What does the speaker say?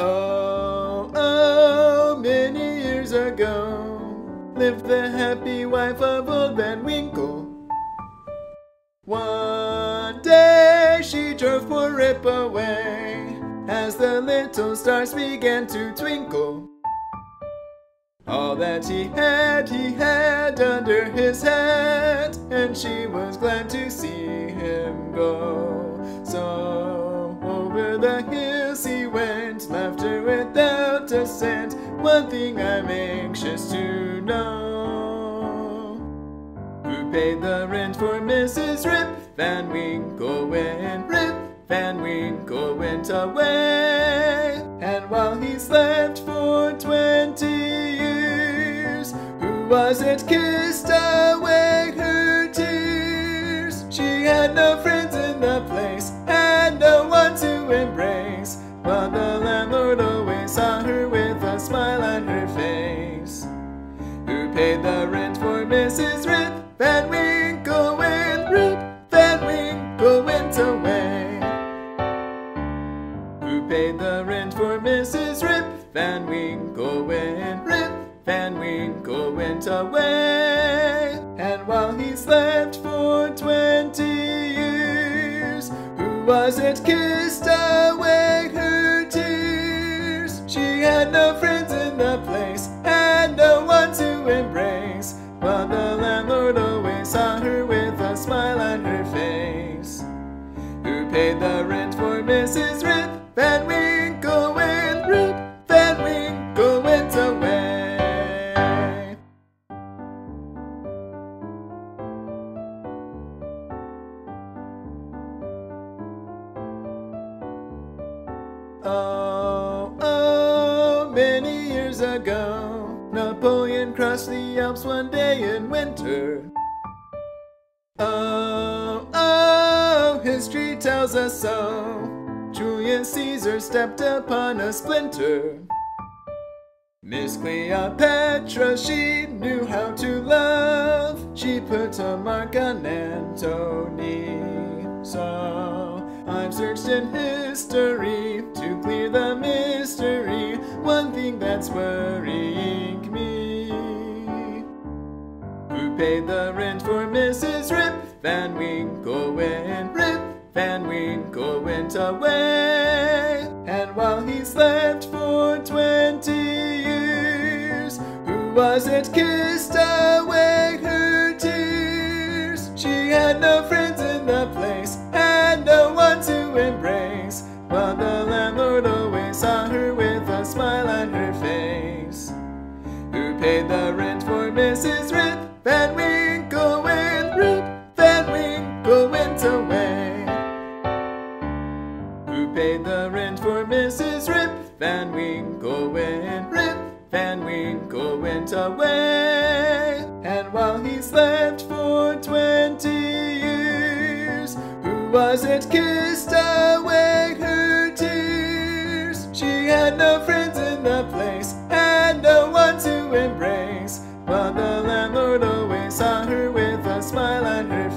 Oh, oh, many years ago lived the happy wife of Old Van Winkle. One day she drove poor Rip away as the little stars began to twinkle. All that he had, he had under his hat, and she was glad to see him go. One thing I'm anxious to know. Who paid the rent for Mrs. Rip Van Winkle when Rip Van Winkle went away? And while he slept for twenty years, who was it kissed away her tears? She had no friends in the place, and no one to embrace, but the Paid the rent for Mrs. Rip Van Winkle when Rip Van Winkle went away? Who paid the rent for Mrs. Rip Van Winkle Rip Van Winkle went away? And while he slept for twenty years, who was it kissed away her tears? She had no friends in the place, smile on her face. Who paid the rent for Mrs. Rip Van Winkle when Rip Van Winkle went away? Oh, oh, many years ago, Napoleon crossed the Alps one day in winter. Oh, oh, history tells us so. Julius Caesar stepped upon a splinter. Miss Cleopatra, she knew how to love. She put a mark on Antony. So I've searched in history to clear the mystery. One thing that's worrying Paid the rent for Mrs. Rip Van Winkle when Rip Van Winkle went away? And while he slept for twenty years, who was it kissed away her tears? She had no friends in the place, and no one to embrace, but the landlord always saw her with a smile on her face. Who paid the rent for Mrs. Rip Van Winkle when Rip Van Winkle went away? Who paid the rent for Mrs. Rip Van Winkle when Rip Van Winkle went away? And while he slept for twenty years, who was it kissed away her tears? She had no friends smile on